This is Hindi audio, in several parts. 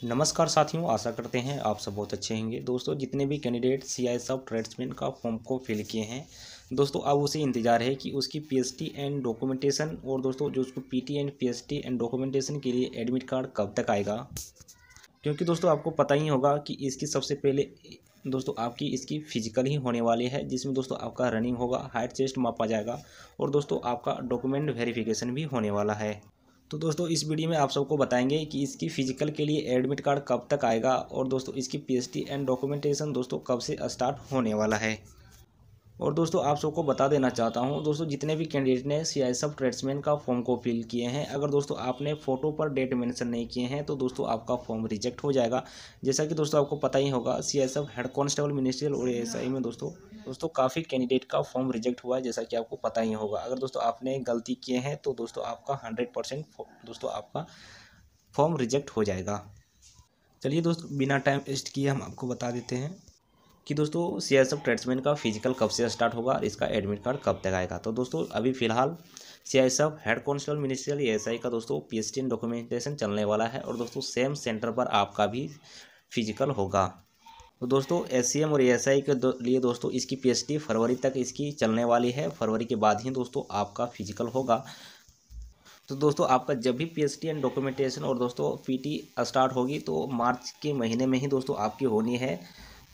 नमस्कार साथियों, आशा करते हैं आप सब बहुत अच्छे होंगे। दोस्तों, जितने भी कैंडिडेट सी आई सब ट्रेड्समैन का फॉर्म को फिल किए हैं, दोस्तों, अब उसे इंतज़ार है कि उसकी पीएचडी एंड डॉक्यूमेंटेशन और दोस्तों, जो उसको PT and PhD and documentation के लिए एडमिट कार्ड कब तक आएगा? क्योंकि दोस्तों, आपको पता ही होगा कि इसकी सबसे पहले, दोस्तों, आपकी इसकी फ़िज़िकल ही होने वाली है, जिसमें दोस्तों, आपका रनिंग होगा हाइट चेस्ट मापा जाएगा और दोस्तों, आपका डॉक्यूमेंट वेरिफिकेशन भी होने वाला है। तो दोस्तों, इस वीडियो में आप सबको बताएँगे कि इसकी फ़िज़िकल के लिए एडमिट कार्ड कब तक आएगा और दोस्तों, इसकी पीएचडी एंड डॉक्यूमेंटेशन दोस्तों, कब से स्टार्ट होने वाला है। और दोस्तों, आप सबको बता देना चाहता हूँ, दोस्तों, जितने भी कैंडिडेट ने सी आई सब ट्रेड्समैन का फॉर्म को फिल किए हैं, अगर दोस्तों आपने फ़ोटो पर डेट मेंशन नहीं किए हैं तो दोस्तों आपका फॉर्म रिजेक्ट हो जाएगा। जैसा कि दोस्तों आपको पता ही होगा C I sub head constable ministerial और एस आई में दोस्तों दोस्तों काफ़ी कैंडिडेट का फॉर्म रिजेक्ट हुआ है, जैसा कि आपको पता ही होगा। अगर दोस्तों आपने गलती किए हैं तो दोस्तों आपका हंड्रेड परसेंट दोस्तों आपका फॉर्म रिजेक्ट हो जाएगा। चलिए दोस्तों, बिना टाइम वेस्ट किए हम आपको बता देते हैं। कि दोस्तों सी एस एफ़ ट्रेड्समैन का फ़िज़िकल कब से स्टार्ट होगा और इसका एडमिट कार्ड कब तक आएगा? तो दोस्तों अभी फ़िलहाल C S F head constable ministerial E S I का दोस्तों पी एच टी डॉक्यूमेंटेशन चलने वाला है और दोस्तों सेम सेंटर पर आपका भी फ़िज़िकल होगा। तो दोस्तों एस सी एम और एस आई के दो, लिए दोस्तों इसकी पी एच डी फरवरी तक इसकी चलने वाली है। फरवरी के बाद ही दोस्तों आपका फ़िज़िकल होगा। तो दोस्तों आपका जब भी P H D and documentation और दोस्तों पी टी स्टार्ट होगी तो मार्च के महीने में ही दोस्तों आपकी होनी है।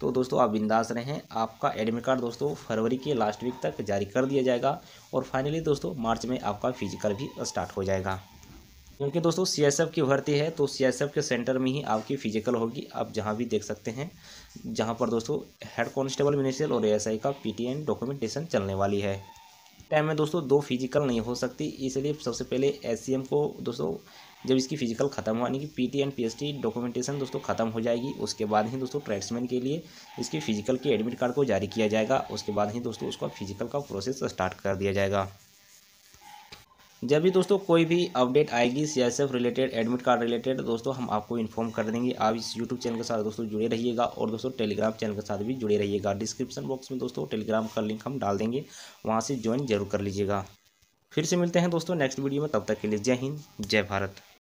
तो दोस्तों आप बिंदास रहें। आपका एडमिट कार्ड दोस्तों फरवरी के लास्ट वीक तक जारी कर दिया जाएगा और फाइनली दोस्तों मार्च में आपका फ़िज़िकल भी स्टार्ट हो जाएगा। क्योंकि दोस्तों सी एस एफ़ की भर्ती है तो सी एस एफ़ के सेंटर में ही आपकी फ़िज़िकल होगी। आप जहाँ भी देख सकते हैं, जहाँ पर दोस्तों हेड कांस्टेबल म्यूनिशियल और एएसआई का पीटीएन डॉक्यूमेंटेशन चलने वाली है। टाइम में दोस्तों दो फ़िज़िकल नहीं हो सकती, इसलिए सबसे पहले एस को दोस्तों जब इसकी फ़िज़िकल खत्म हो यानी कि P T and P documentation दोस्तों खत्म हो जाएगी, उसके बाद ही दोस्तों ट्रेड्समैन के लिए इसकी फ़िज़िकल के एडमिट कार्ड को जारी किया जाएगा, उसके बाद ही दोस्तों उसका फ़िज़िकल का प्रोसेस स्टार्ट कर दिया जाएगा। जब भी दोस्तों कोई भी अपडेट आएगी C S F related admit card related दोस्तों हम आपको इन्फॉर्म कर देंगे। आप इस यूट्यूब चैनल के साथ दोस्तों जुड़े रहिएगा और दोस्तों टेलीग्राम चैनल के साथ भी जुड़े रहिएगा। डिस्क्रिप्शन बॉक्स में दोस्तों टेलीग्राम का लिंक हम डाल देंगे। वहाँ से ज्वाइन ज़रूर कर लीजिएगा। फिर से मिलते हैं दोस्तों नेक्स्ट वीडियो में। तब तक के लिए जय हिंद, जय भारत।